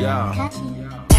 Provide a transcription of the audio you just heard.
Yeah. Catchy.